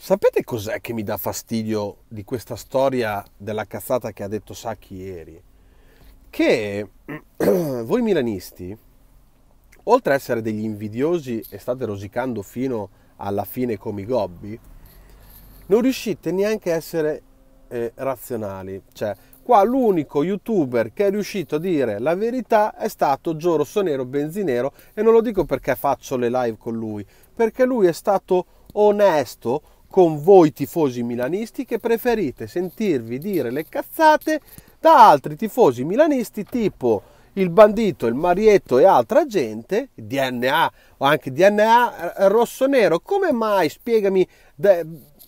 Sapete cos'è che mi dà fastidio di questa storia della cazzata che ha detto Sacchi ieri? Che voi milanisti, oltre ad essere degli invidiosi e state rosicando fino alla fine come i gobbi, non riuscite neanche a essere eh, razionali. Cioè, qua l'unico youtuber che è riuscito a dire la verità è stato Gio Rossonero Benzinero e non lo dico perché faccio le live con lui, perché lui è stato onesto con voi tifosi milanisti che preferite sentirvi dire le cazzate da altri tifosi milanisti tipo il bandito, il marietto e altra gente, DNA o anche DNA eh, rosso-nero. Come mai, spiegami,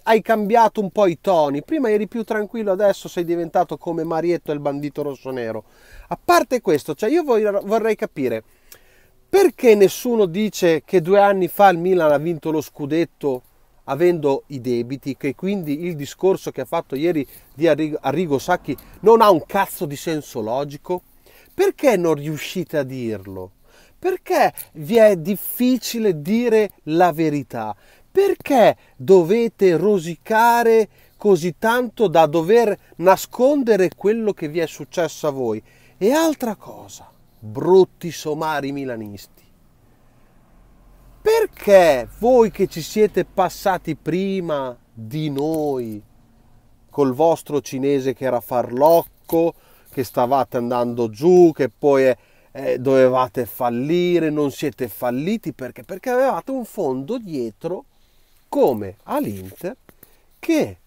hai cambiato un po' i toni? Prima eri più tranquillo, adesso sei diventato come marietto e il bandito rosso-nero. A parte questo, cioè io vorrei capire perché nessuno dice che due anni fa il Milan ha vinto lo scudetto avendo i debiti, che quindi il discorso che ha fatto ieri di Arrigo Sacchi non ha un cazzo di senso logico? Perché non riuscite a dirlo? Perché vi è difficile dire la verità? Perché dovete rosicare così tanto da dover nascondere quello che vi è successo a voi? E altra cosa, brutti somari milanisti perché voi che ci siete passati prima di noi col vostro cinese che era farlocco, che stavate andando giù, che poi eh, dovevate fallire, non siete falliti perché? Perché avevate un fondo dietro come all'Inter che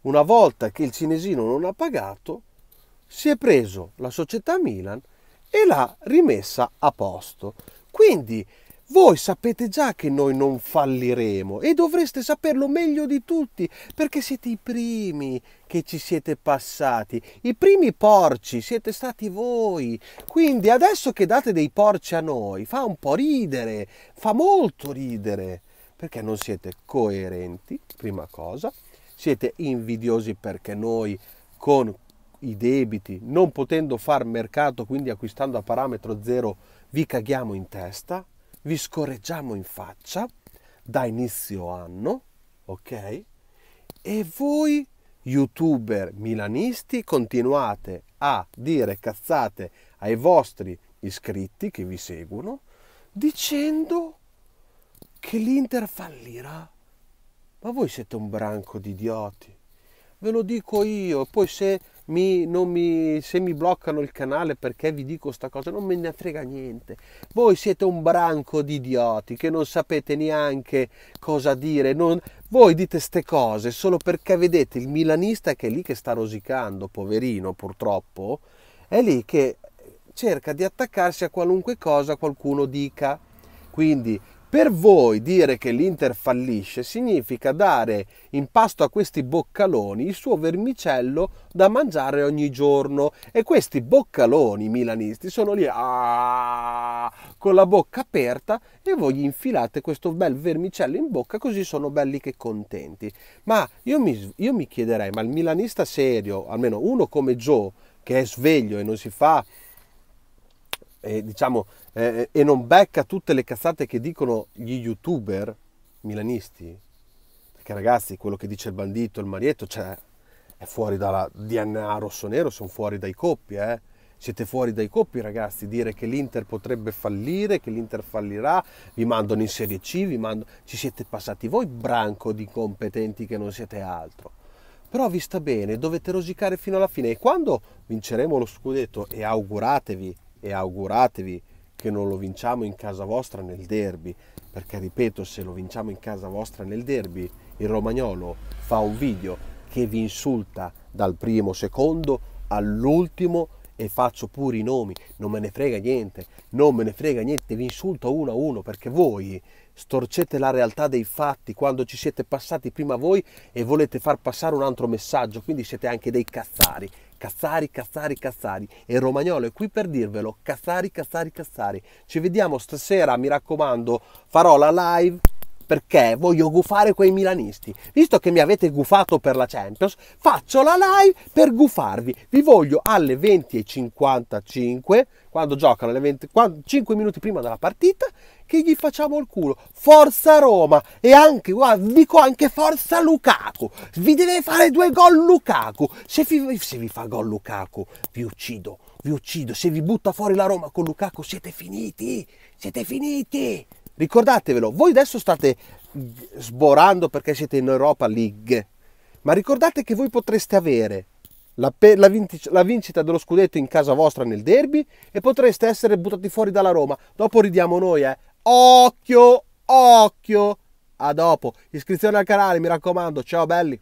una volta che il cinesino non ha pagato si è preso la società Milan e l'ha rimessa a posto. Quindi voi sapete già che noi non falliremo e dovreste saperlo meglio di tutti perché siete i primi che ci siete passati, i primi porci siete stati voi. Quindi adesso che date dei porci a noi fa un po' ridere, fa molto ridere perché non siete coerenti, prima cosa, siete invidiosi perché noi con i debiti, non potendo far mercato, quindi acquistando a parametro zero, vi caghiamo in testa vi scorreggiamo in faccia da inizio anno, ok? E voi youtuber milanisti continuate a dire cazzate ai vostri iscritti che vi seguono dicendo che l'Inter fallirà. Ma voi siete un branco di idioti. Ve lo dico io, poi se mi, mi, se mi bloccano il canale perché vi dico sta cosa, non me ne frega niente. Voi siete un branco di idioti che non sapete neanche cosa dire. Non, voi dite ste cose solo perché vedete il milanista che è lì che sta rosicando, poverino purtroppo, è lì che cerca di attaccarsi a qualunque cosa qualcuno dica. Quindi per voi dire che l'Inter fallisce significa dare in pasto a questi boccaloni il suo vermicello da mangiare ogni giorno e questi boccaloni milanisti sono lì ah, con la bocca aperta e voi gli infilate questo bel vermicello in bocca così sono belli che contenti. Ma io mi, io mi chiederei, ma il milanista serio, almeno uno come Joe, che è sveglio e non si fa eh, diciamo, eh, e non becca tutte le cazzate che dicono gli youtuber milanisti, perché ragazzi, quello che dice il bandito, il marietto, cioè, è fuori dalla DNA rosso-nero, sono fuori dai coppi, eh. Siete fuori dai coppi ragazzi, dire che l'Inter potrebbe fallire, che l'Inter fallirà, vi mandano in Serie C, vi mando... ci siete passati voi branco di competenti che non siete altro. Però vi sta bene, dovete rosicare fino alla fine e quando vinceremo lo scudetto e auguratevi e auguratevi che non lo vinciamo in casa vostra nel derby, perché ripeto, se lo vinciamo in casa vostra nel derby, il romagnolo fa un video che vi insulta dal primo secondo all'ultimo e faccio pure i nomi, non me ne frega niente, non me ne frega niente, vi insulto uno a uno perché voi storcete la realtà dei fatti quando ci siete passati prima voi e volete far passare un altro messaggio, quindi siete anche dei cazzari Cazzari, Cazzari, Cazzari. E Romagnolo è qui per dirvelo, Cazzari, Cazzari, Cazzari. Ci vediamo stasera, mi raccomando, farò la live perché voglio gufare quei milanisti. Visto che mi avete gufato per la Champions, faccio la live per gufarvi. Vi voglio alle 20.55, quando giocano, alle 20, 5 minuti prima della partita, che gli facciamo il culo. Forza Roma e anche, guarda, dico anche forza Lukaku. Vi deve fare due gol Lukaku. Se vi, se vi fa gol Lukaku, vi uccido, vi uccido. Se vi butta fuori la Roma con Lukaku, siete finiti, siete finiti. Ricordatevelo, voi adesso state sborando perché siete in Europa League, ma ricordate che voi potreste avere la, la, la, vincita dello scudetto in casa vostra nel derby e potreste essere buttati fuori dalla Roma. Dopo ridiamo noi, eh. Occhio, occhio. A dopo. Iscrizione al canale, mi raccomando. Ciao belli.